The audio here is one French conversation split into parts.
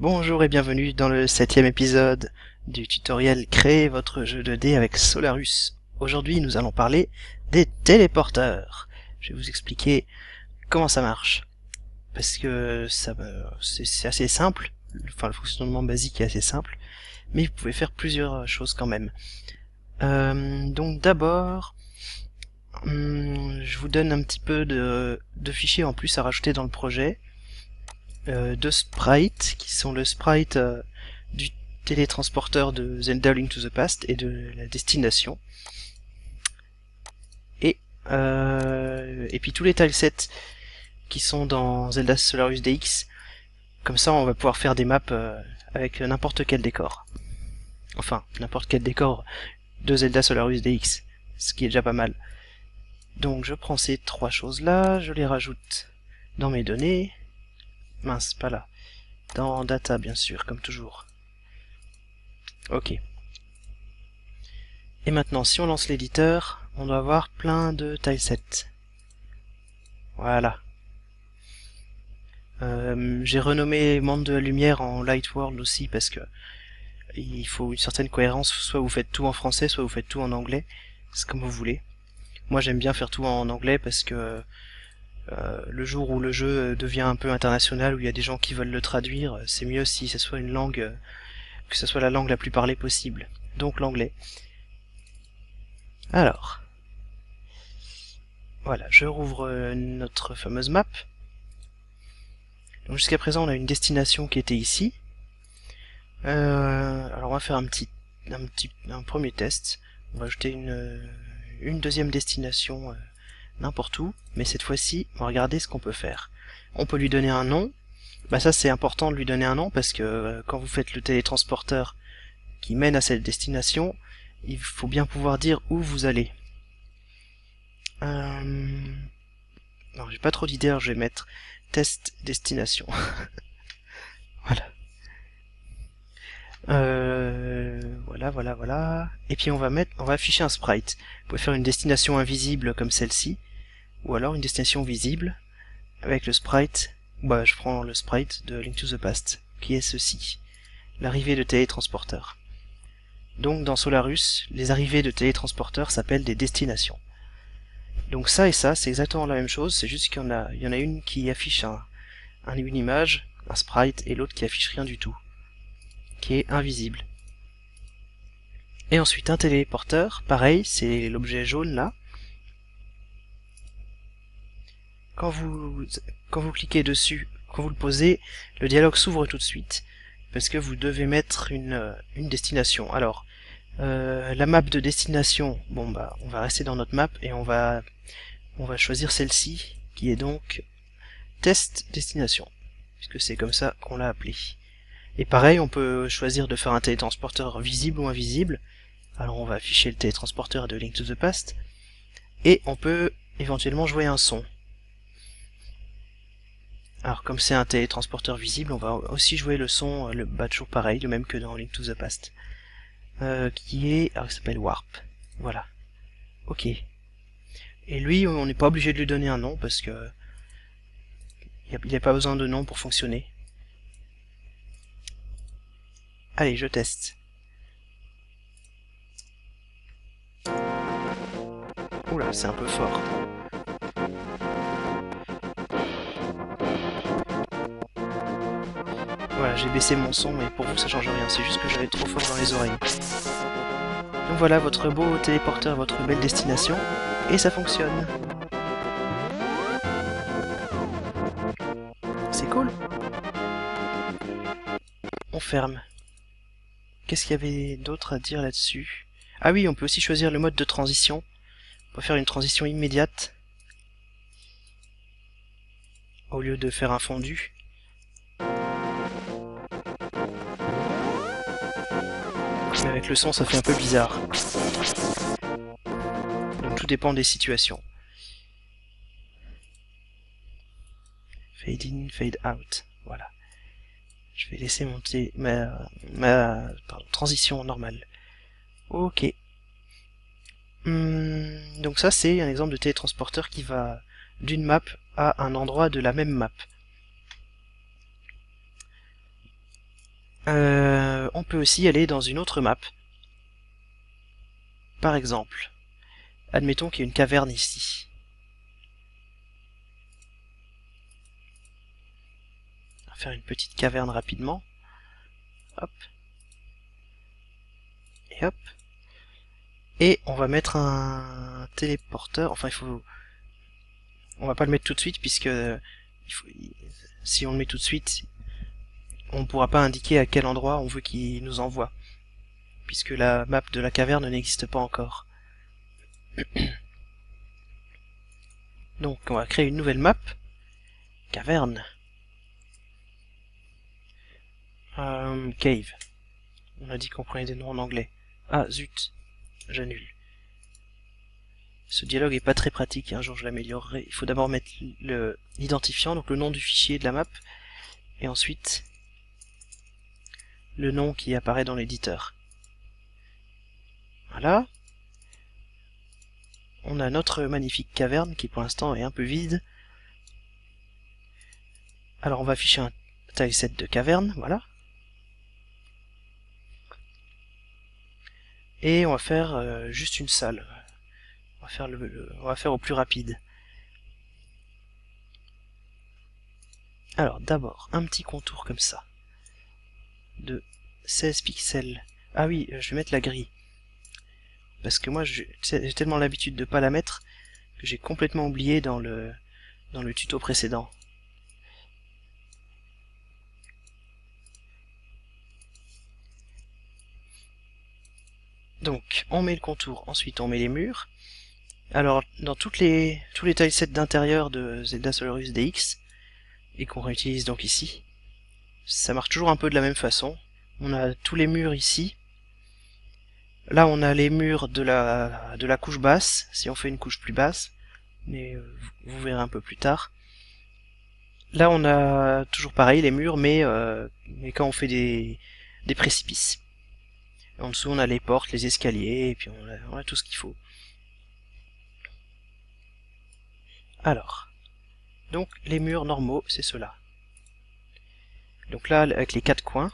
Bonjour et bienvenue dans le septième épisode du tutoriel Créer votre jeu de dés avec Solarus. Aujourd'hui nous allons parler des téléporteurs. Je vais vous expliquer comment ça marche. Parce que ça c'est assez simple, enfin le fonctionnement basique est assez simple, mais vous pouvez faire plusieurs choses quand même. Euh, donc d'abord, hum, je vous donne un petit peu de fichiers en plus à rajouter dans le projet. Euh, deux sprites qui sont le sprite euh, du télétransporteur de Zelda Link to the Past et de la destination. Et, euh, et puis tous les tilesets qui sont dans Zelda Solarus DX. Comme ça, on va pouvoir faire des maps avec n'importe quel décor. Enfin, n'importe quel décor de Zelda Solarus DX, ce qui est déjà pas mal. Donc je prends ces trois choses-là, je les rajoute dans mes données, Mince, pas là. Dans data, bien sûr, comme toujours. Ok. Et maintenant, si on lance l'éditeur, on doit avoir plein de tilesets. Voilà. Euh, J'ai renommé Monde de la Lumière en Light World aussi parce que il faut une certaine cohérence. Soit vous faites tout en français, soit vous faites tout en anglais. C'est comme vous voulez. Moi j'aime bien faire tout en anglais parce que euh, le jour où le jeu devient un peu international, où il y a des gens qui veulent le traduire, c'est mieux si ce soit une langue, euh, que ce soit la langue la plus parlée possible. Donc l'anglais. Alors. Voilà, je rouvre euh, notre fameuse map. Jusqu'à présent, on a une destination qui était ici. alors on va faire un petit, un petit, un premier test. On va ajouter une, une deuxième destination n'importe où, mais cette fois-ci, on va regarder ce qu'on peut faire. On peut lui donner un nom. Bah ça c'est important de lui donner un nom parce que euh, quand vous faites le télétransporteur qui mène à cette destination, il faut bien pouvoir dire où vous allez. Euh... Non, j'ai pas trop d'idées, je vais mettre test destination. voilà. Euh, voilà, voilà, voilà. Et puis on va mettre, on va afficher un sprite. Vous pouvez faire une destination invisible comme celle-ci ou alors une destination visible avec le sprite, bah je prends le sprite de Link to the Past, qui est ceci, l'arrivée de télétransporteurs. Donc dans Solarus, les arrivées de télétransporteurs s'appellent des destinations. Donc ça et ça, c'est exactement la même chose, c'est juste qu'il y en a, y en a une qui affiche un, une image, un sprite, et l'autre qui affiche rien du tout, qui est invisible. Et ensuite un téléporteur, pareil, c'est l'objet jaune là, quand vous, quand vous cliquez dessus, quand vous le posez, le dialogue s'ouvre tout de suite, parce que vous devez mettre une, euh, une destination. Alors, euh, la map de destination, bon bah, on va rester dans notre map et on va, on va choisir celle-ci, qui est donc test destination, puisque c'est comme ça qu'on l'a appelé. Et pareil, on peut choisir de faire un télétransporteur visible ou invisible. Alors on va afficher le télétransporteur de Link to the Past. Et on peut éventuellement jouer un son. Alors comme c'est un télétransporteur visible, on va aussi jouer le son, euh, le bah, toujours pareil, le même que dans Link to the Past. Euh, qui est, alors il s'appelle Warp. Voilà. Ok. Et lui, on n'est pas obligé de lui donner un nom parce que il n'y a, pas besoin de nom pour fonctionner. Allez, je teste. Oula, c'est un peu fort. J'ai baissé mon son, mais pour vous ça change rien, c'est juste que j'avais trop fort dans les oreilles. Donc voilà votre beau téléporteur, votre belle destination, et ça fonctionne. C'est cool. On ferme. Qu'est-ce qu'il y avait d'autre à dire là-dessus? Ah oui, on peut aussi choisir le mode de transition. On peut faire une transition immédiate. Au lieu de faire un fondu. Avec le son ça fait un peu bizarre. Donc tout dépend des situations. Fade in, fade out. Voilà. Je vais laisser monter ma, ma transition normale. Ok. Hum, donc ça c'est un exemple de télétransporteur qui va d'une map à un endroit de la même map. Euh, on peut aussi aller dans une autre map. Par exemple, admettons qu'il y a une caverne ici. On va faire une petite caverne rapidement. Hop. Et hop. Et on va mettre un téléporteur. Enfin, il faut... On va pas le mettre tout de suite puisque faut... si on le met tout de suite, on ne pourra pas indiquer à quel endroit on veut qu'il nous envoie, puisque la map de la caverne n'existe pas encore. Donc on va créer une nouvelle map, caverne, euh, cave. On a dit qu'on prenait des noms en anglais. Ah zut, j'annule. Ce dialogue est pas très pratique, un jour je l'améliorerai. Il faut d'abord mettre l'identifiant, donc le nom du fichier de la map, et ensuite le nom qui apparaît dans l'éditeur. Voilà. On a notre magnifique caverne qui pour l'instant est un peu vide. Alors on va afficher un tileset de caverne, voilà. Et on va faire euh, juste une salle. On on va faire au plus rapide. Alors d'abord un petit contour comme ça de 16 pixels. Ah oui, euh, je vais mettre la grille. Parce que moi, j'ai tellement l'habitude de pas la mettre que j'ai complètement oublié dans le, dans le tuto précédent. Donc, on met le contour, ensuite on met les murs. Alors, dans toutes les, tous les tilesets d'intérieur de Zelda Solarus DX, et qu'on réutilise donc ici, ça marche toujours un peu de la même façon. On a tous les murs ici. Là, on a les murs de la, de la couche basse, si on fait une couche plus basse, mais euh, vous verrez un peu plus tard. Là, on a toujours pareil, les murs, mais, euh, mais quand on fait des, des précipices. En dessous, on a les portes, les escaliers, et puis on a, on a tout ce qu'il faut. Alors, donc les murs normaux, c'est ceux-là. Donc là, avec les quatre coins.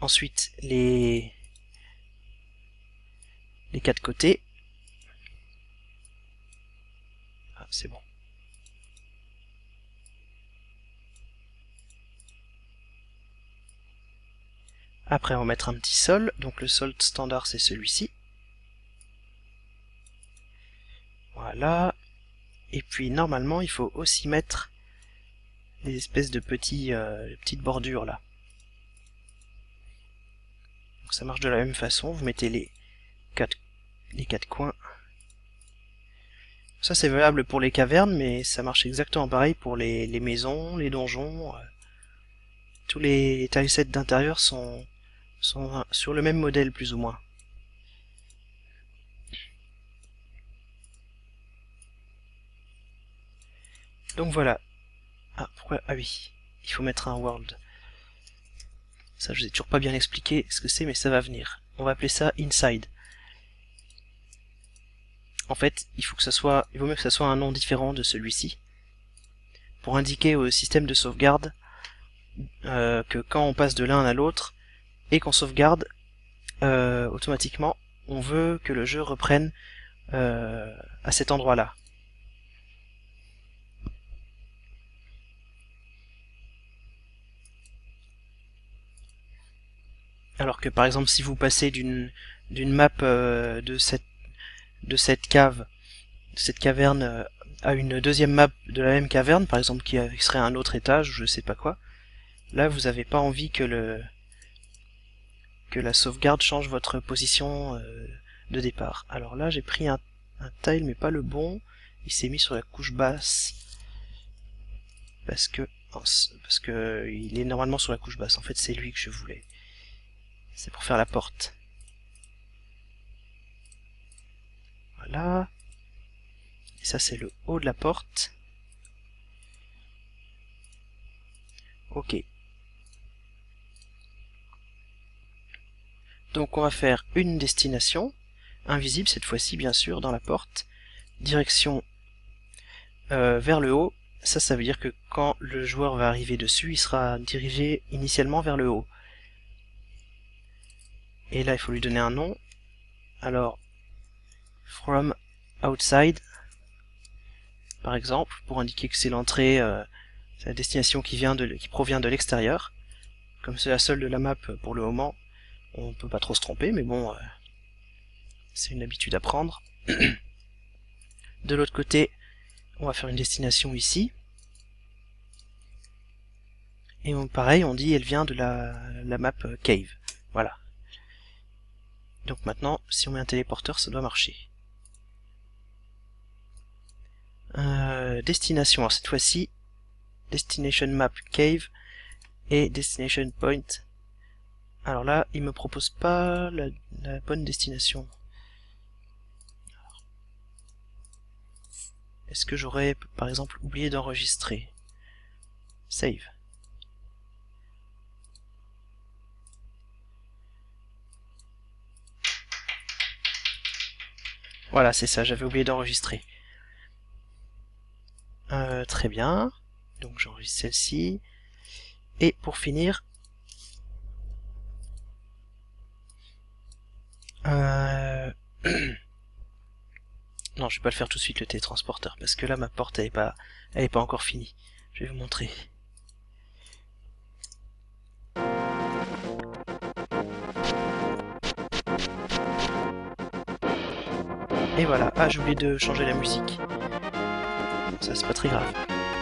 Ensuite, les, quatre côtés. Ah, c'est bon. Après, on va mettre un petit sol. Donc le sol standard, c'est celui-ci. Voilà. Et puis normalement, il faut aussi mettre les espèces de petits, euh, petites bordures là. Donc ça marche de la même façon. Vous mettez les quatre, les quatre coins. Ça c'est valable pour les cavernes, mais ça marche exactement pareil pour les, les maisons, les donjons. Euh. Tous les tilesets d'intérieur sont, sont sur le même modèle plus ou moins. Donc voilà. Ah, pourquoi? Ah oui, il faut mettre un world. Ça, je vous ai toujours pas bien expliqué ce que c'est, mais ça va venir. On va appeler ça inside. En fait, il faut que ça soit, il vaut mieux que ça soit un nom différent de celui-ci, pour indiquer au système de sauvegarde euh, que quand on passe de l'un à l'autre et qu'on sauvegarde, euh, automatiquement, on veut que le jeu reprenne euh, à cet endroit-là. Alors que par exemple si vous passez d'une d'une map euh, de cette cave, cette caverne euh, à une deuxième map de la même caverne, par exemple qui, serait un autre étage ou je sais pas quoi, là vous avez pas envie que le que la sauvegarde change votre position euh, de départ. Alors là j'ai pris un, un tile mais pas le bon, il s'est mis sur la couche basse parce que parce que il est normalement sur la couche basse. En fait c'est lui que je voulais. C'est pour faire la porte. Voilà. Ça, c'est le haut de la porte. Ok. Donc on va faire une destination, invisible cette fois-ci bien sûr, dans la porte. Direction euh, vers le haut, ça, ça veut dire que quand le joueur va arriver dessus, il sera dirigé initialement vers le haut. Et là, il faut lui donner un nom. Alors, from outside, par exemple, pour indiquer que c'est l'entrée, euh, c'est la destination qui, vient qui provient de l'extérieur. Comme c'est la seule de la map pour le moment, on peut pas trop se tromper, mais bon, euh, c'est une habitude à prendre. de l'autre côté, on va faire une destination ici. Et pareil, on dit elle vient de la, la map euh, cave. Voilà. Donc maintenant, si on met un téléporteur, ça doit marcher. Euh, destination, alors cette fois-ci, Destination Map Cave et Destination Point. Alors là, il me propose pas la, bonne destination. Est-ce que j'aurais, par exemple, oublié d'enregistrer? Save. Voilà, c'est ça, j'avais oublié d'enregistrer. Euh, très bien. Donc j'enregistre celle-ci. Et pour finir, euh... non, je vais pas le faire tout de suite le télétransporteur parce que là ma porte elle est pas, elle est pas encore finie. Je vais vous montrer. Voilà. Ah, j'ai oublié de changer la musique. Ça, c'est pas très grave.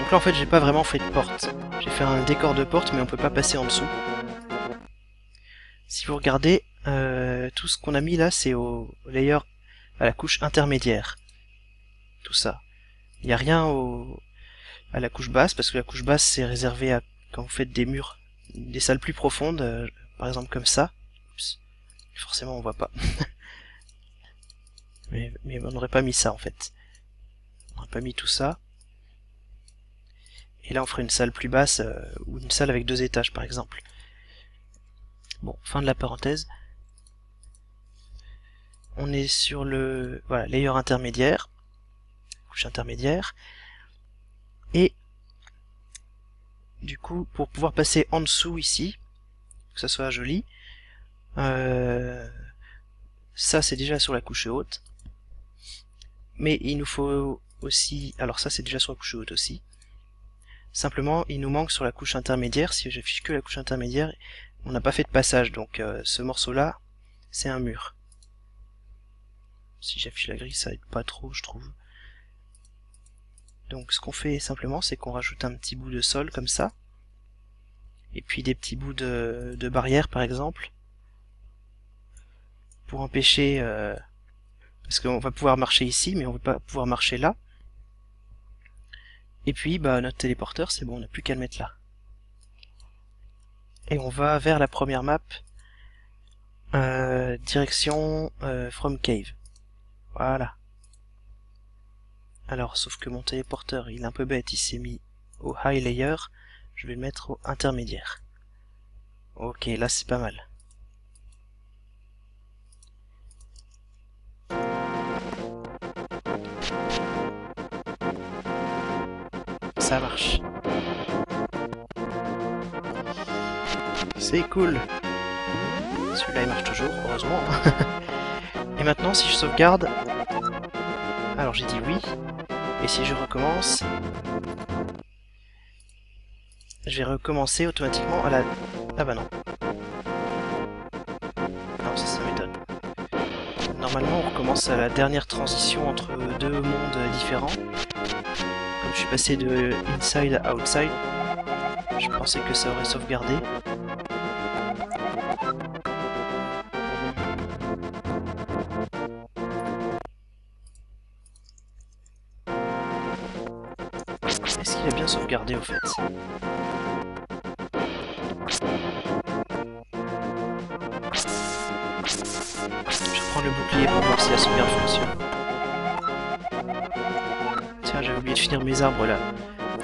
Donc là, en fait, j'ai pas vraiment fait de porte. J'ai fait un décor de porte, mais on peut pas passer en dessous. Si vous regardez, euh, tout ce qu'on a mis là, c'est au layer, à la couche intermédiaire. Tout ça. Il n'y a rien à la couche basse, parce que la couche basse, c'est réservé à quand vous faites des murs, des salles plus profondes, euh, par exemple comme ça. Forcément, on voit pas. mais, mais on n'aurait pas mis ça, en fait. On n'aurait pas mis tout ça. Et là, on ferait une salle plus basse, euh, ou une salle avec deux étages, par exemple. Bon, fin de la parenthèse. On est sur le voilà, layer intermédiaire, couche intermédiaire. Et du coup, pour pouvoir passer en dessous ici, que ça soit joli, euh, ça c'est déjà sur la couche haute. Mais il nous faut aussi, alors ça c'est déjà sur la couche haute aussi, Simplement, il nous manque sur la couche intermédiaire, si j'affiche que la couche intermédiaire, on n'a pas fait de passage, donc euh, ce morceau-là, c'est un mur. Si j'affiche la grille, ça aide pas trop, je trouve. Donc ce qu'on fait simplement, c'est qu'on rajoute un petit bout de sol comme ça, et puis des petits bouts de, de barrière par exemple, pour empêcher... Euh, parce qu'on va pouvoir marcher ici, mais on ne va pas pouvoir marcher là. Et puis bah, notre téléporteur, c'est bon, on n'a plus qu'à le mettre là. Et on va vers la première map, euh, direction euh, From Cave. Voilà. Alors, sauf que mon téléporteur, il est un peu bête, il s'est mis au high layer, je vais le mettre au intermédiaire. Ok, là c'est pas mal. Ça marche. C'est cool. Celui-là il marche toujours, heureusement. Et maintenant si je sauvegarde... Alors j'ai dit oui. Et si je recommence... Je vais recommencer automatiquement à la... Ah bah non. Non, ça, ça m'étonne. Normalement on recommence à la dernière transition entre deux mondes différents je suis passé de inside à outside, je pensais que ça aurait sauvegardé. Est-ce qu'il a bien sauvegardé au fait? Je prends le bouclier pour voir si la sauvegarde fonctionne de finir mes arbres là.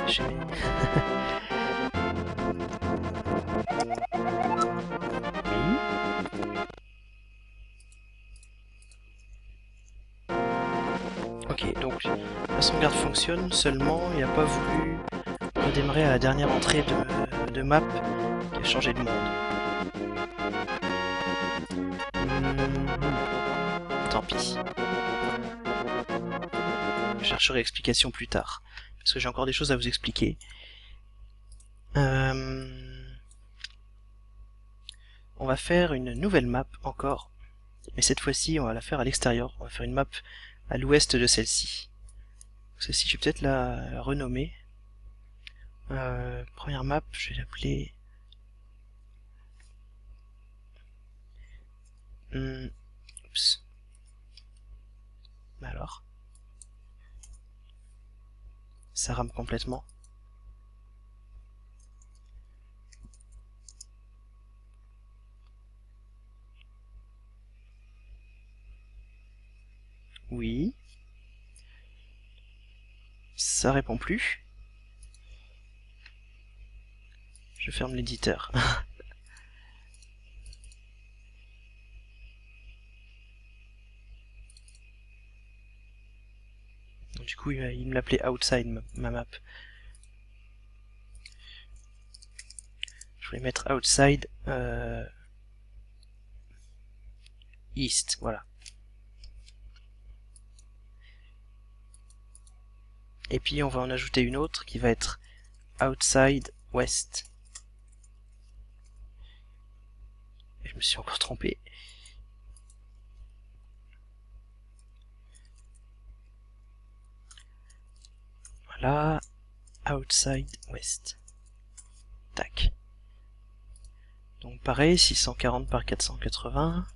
Ok, donc la sauvegarde fonctionne, seulement il n'a pas voulu redémarrer à la dernière entrée de, de map qui a changé de monde. Hmm, tant pis. Chercherai explication plus tard, parce que j'ai encore des choses à vous expliquer. Euh, on va faire une nouvelle map encore, mais cette fois-ci on va la faire à l'extérieur, on va faire une map à l'ouest de celle-ci. Celle-ci, je vais peut-être la, renommer. Euh, première map, je vais l'appeler... Hmm, oups. Bah alors Ça rame complètement. Oui. Ça répond plus. Je ferme l'éditeur. du coup, il me l'appelait outside ma map. Je voulais mettre outside euh, east, voilà. Et puis on va en ajouter une autre qui va être outside west. Je me suis encore trompé. Voilà, outside west. Tac. Donc pareil, 640 par 480.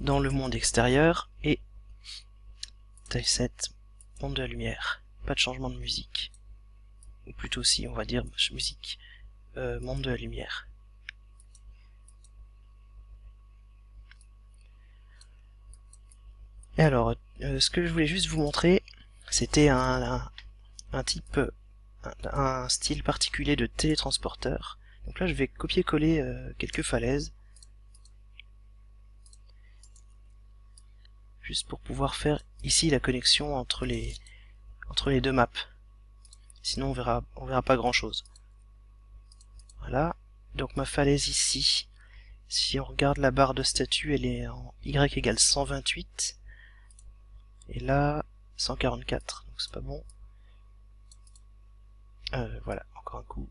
dans le monde extérieur et taille 7, monde de la lumière. Pas de changement de musique. Ou plutôt si, on va dire musique, euh, monde de la lumière. Et alors, euh, ce que je voulais juste vous montrer, c'était un, un, type, un, style particulier de télétransporteur. Donc là, je vais copier-coller euh, quelques falaises juste pour pouvoir faire ici la connexion entre les entre les deux maps. Sinon on verra on verra pas grand chose. Voilà. Donc ma falaise ici, si on regarde la barre de statut, elle est en Y égale 128. Et là, 144. Donc c'est pas bon. Euh, voilà, encore un coup.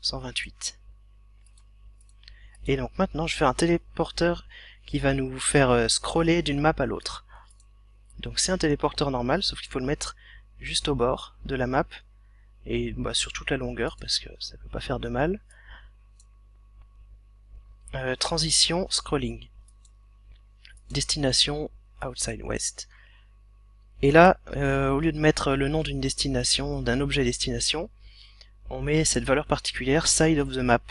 128. Et donc maintenant je fais un téléporteur qui va nous faire euh, scroller d'une map à l'autre. Donc c'est un téléporteur normal, sauf qu'il faut le mettre juste au bord de la map, et bah, sur toute la longueur, parce que ça peut pas faire de mal. Euh, transition, scrolling. Destination, outside west. Et là, euh, au lieu de mettre le nom d'une destination, d'un objet destination, on met cette valeur particulière, side of the map.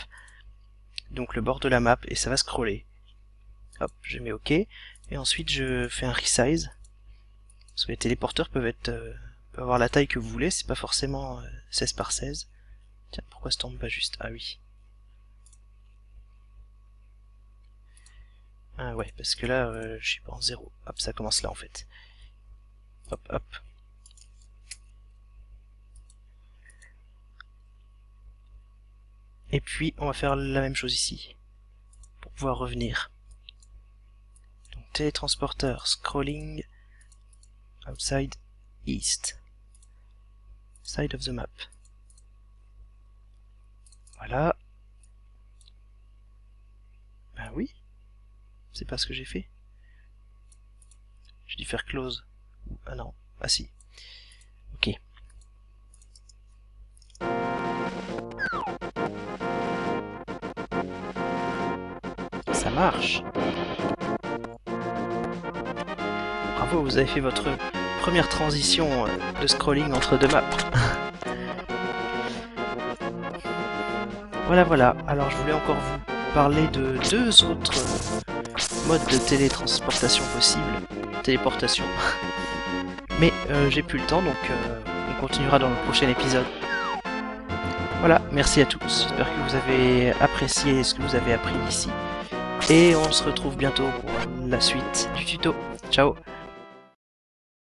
Donc le bord de la map, et ça va scroller. Hop, je mets OK. Et ensuite, je fais un resize. Parce que les téléporteurs peuvent être euh, peuvent avoir la taille que vous voulez, c'est pas forcément 16 euh, par 16. Tiens, pourquoi ça tombe pas juste? Ah oui. Ah ouais, parce que là, euh, je suis pas en 0. Hop, ça commence là en fait. Hop, hop. Et puis, on va faire la même chose ici. Pour pouvoir revenir. Télétransporteur scrolling outside east. Side of the map. Voilà. Ben oui. C'est pas ce que j'ai fait. J'ai dû faire close ah non ah si ok ça marche vous avez fait votre première transition euh, de scrolling entre deux maps. voilà, voilà. Alors je voulais encore vous parler de deux autres modes de télétransportation possibles. Téléportation. Mais euh, j'ai plus le temps, donc euh, on continuera dans le prochain épisode. Voilà, merci à tous. J'espère que vous avez apprécié ce que vous avez appris ici. et on se retrouve bientôt pour la suite du tuto. Ciao